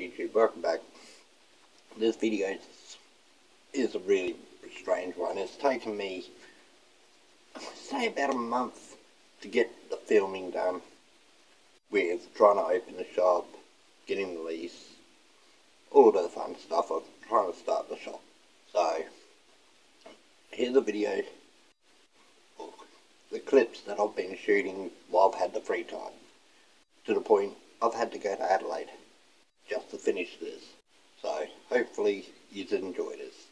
YouTube? Welcome back. This video is, is a really strange one. It's taken me, say about a month to get the filming done with trying to open the shop, getting the lease, all the fun stuff of trying to start the shop. So, here's a video, the clips that I've been shooting while I've had the free time. To the point I've had to go to Adelaide just to finish this. So hopefully you did enjoy this.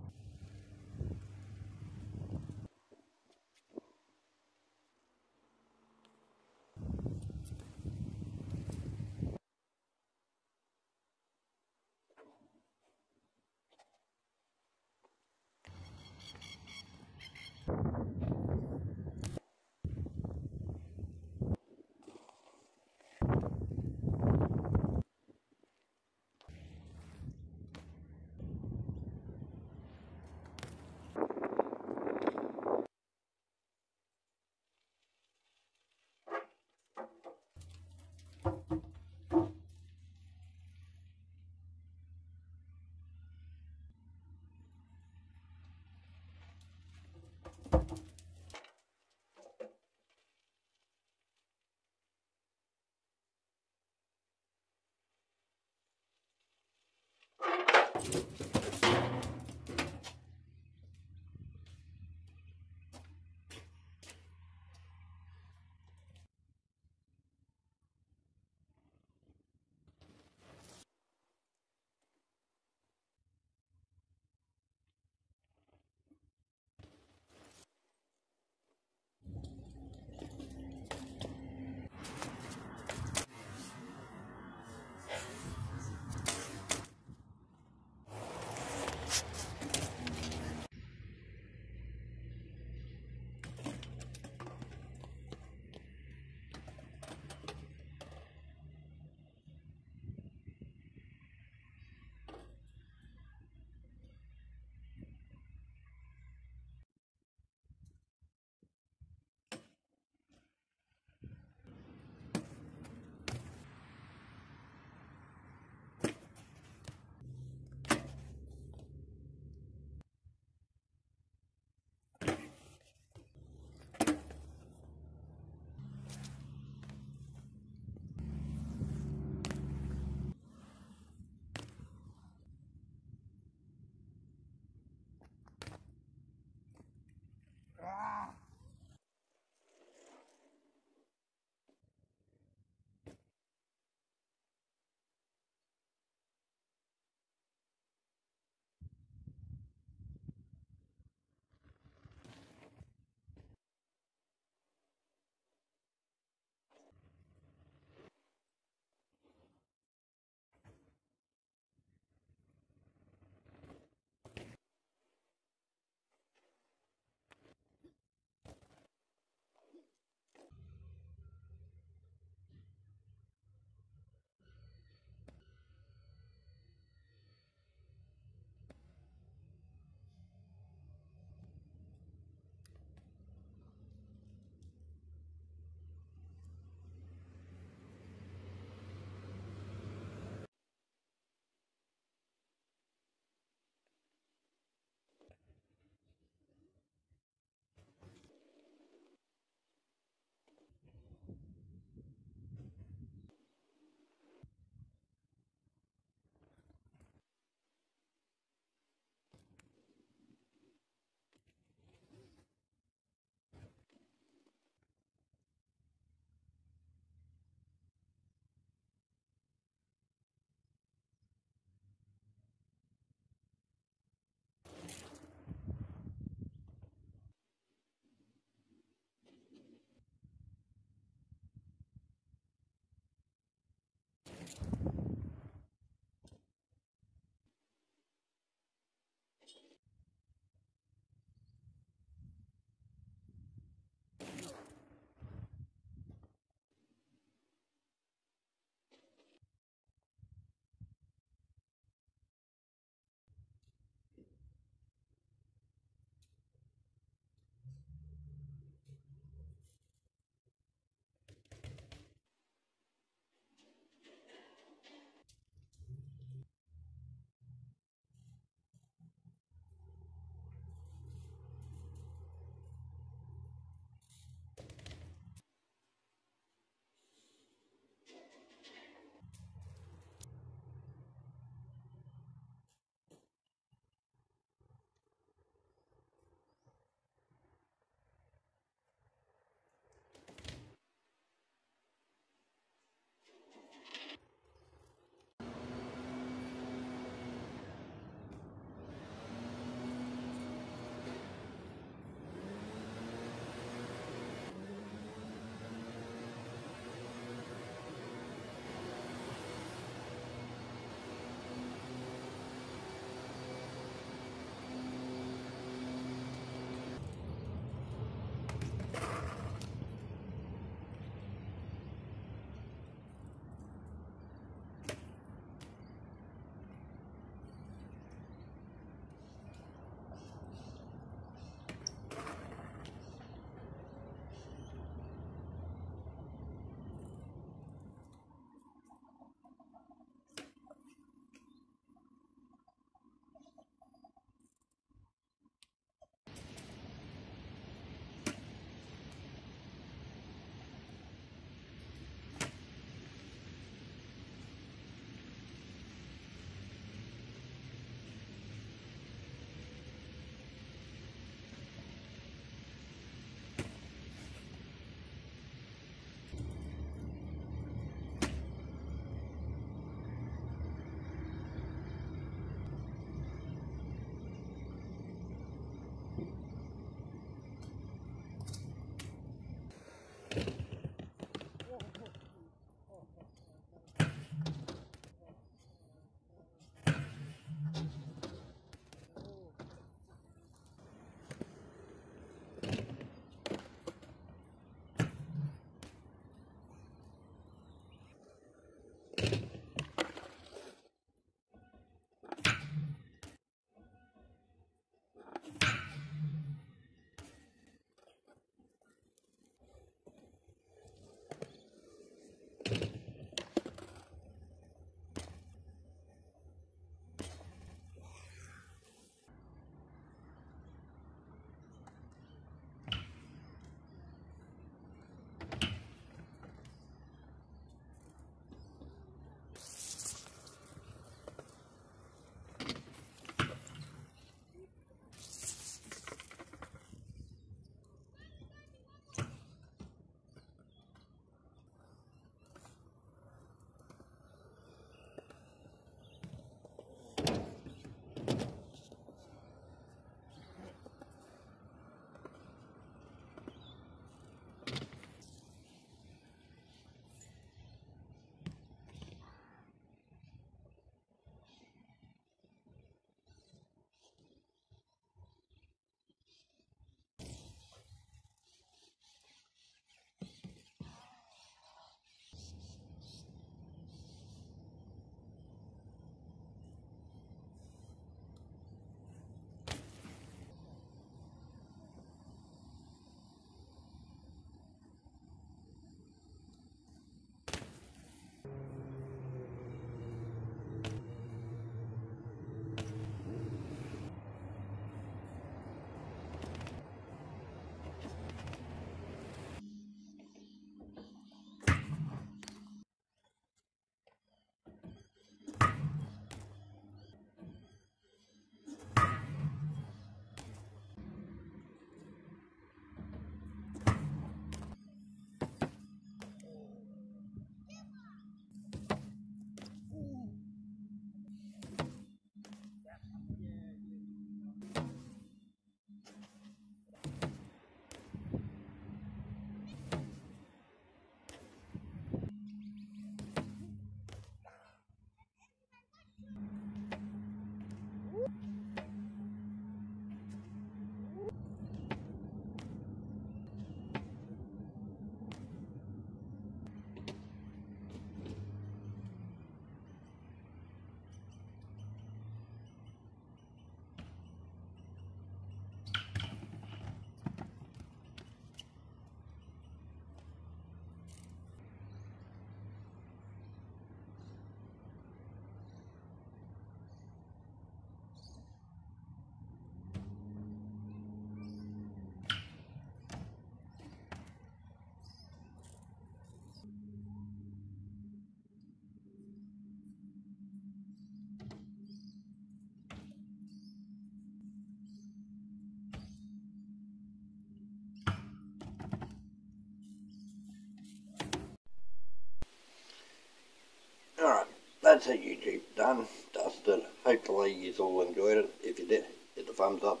That's it YouTube, done, dusted. Hopefully you all enjoyed it. If you did, hit the thumbs up,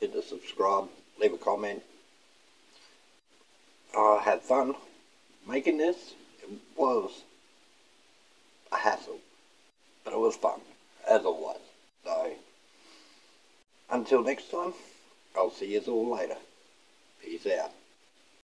hit the subscribe, leave a comment. I had fun making this. It was a hassle, but it was fun, as always. So, until next time, I'll see you all later. Peace out.